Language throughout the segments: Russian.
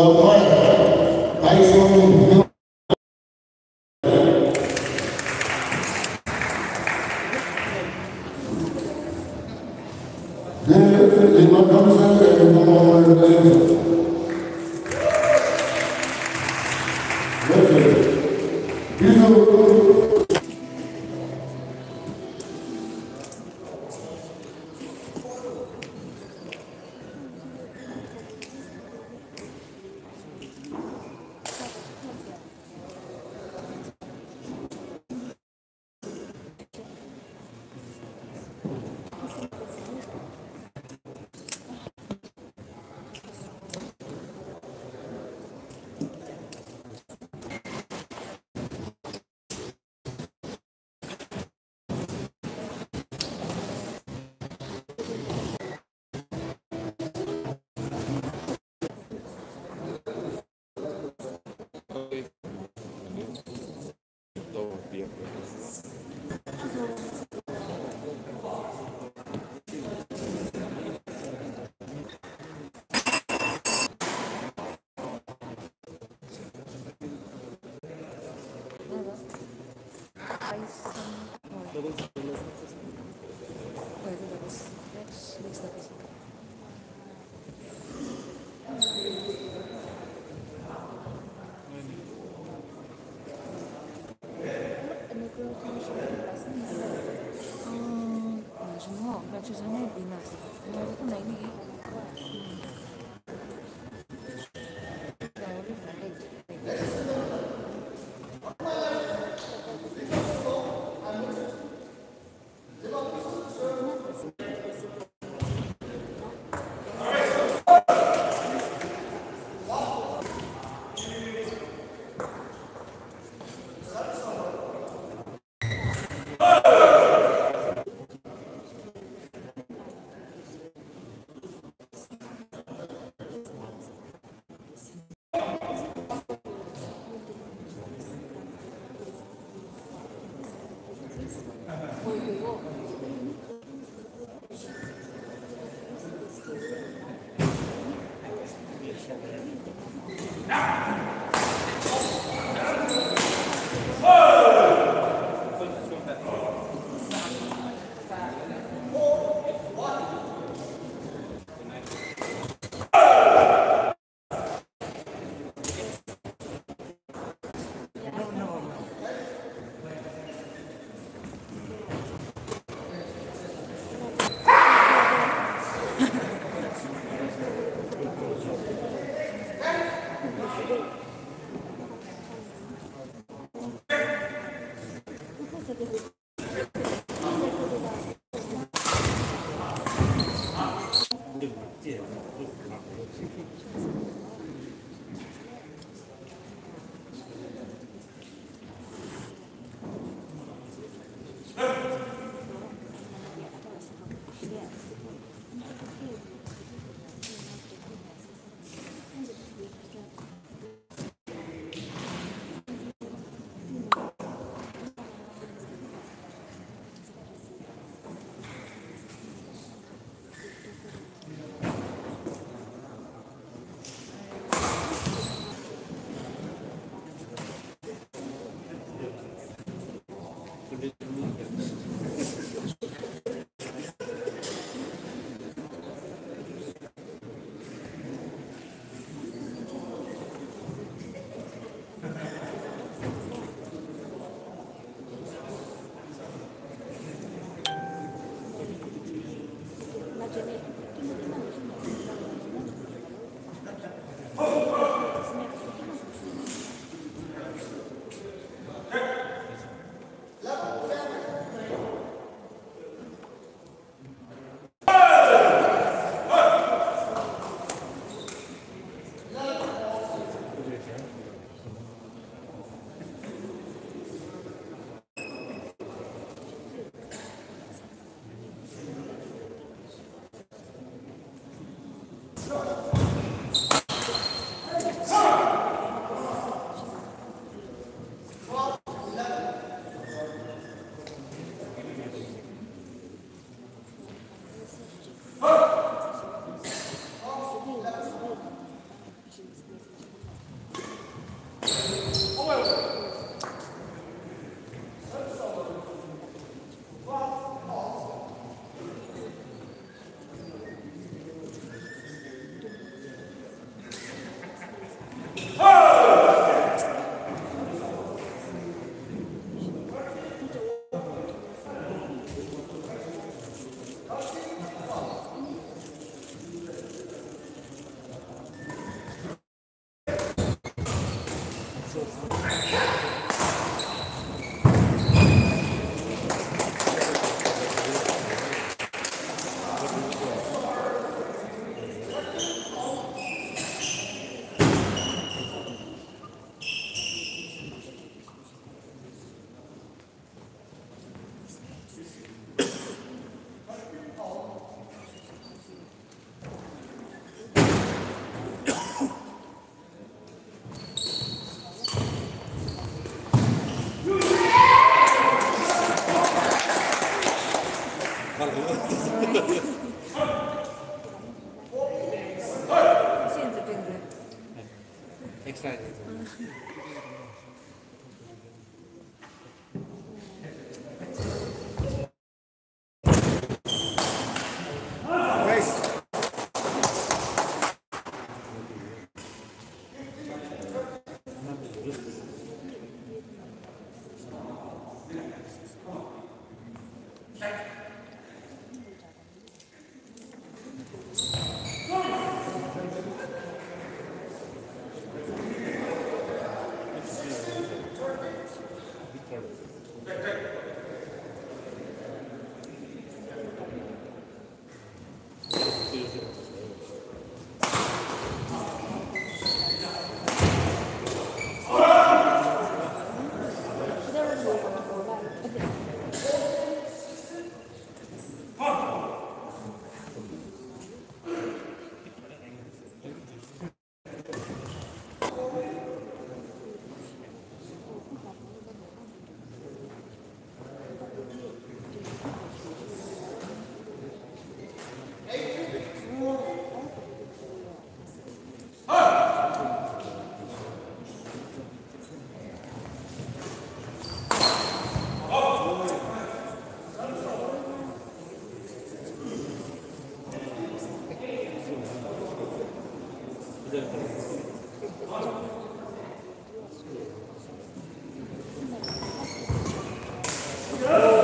não, não é probably 就相当于比那，我我那个。 보이고 Go!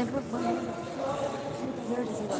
Never mind. Where is it?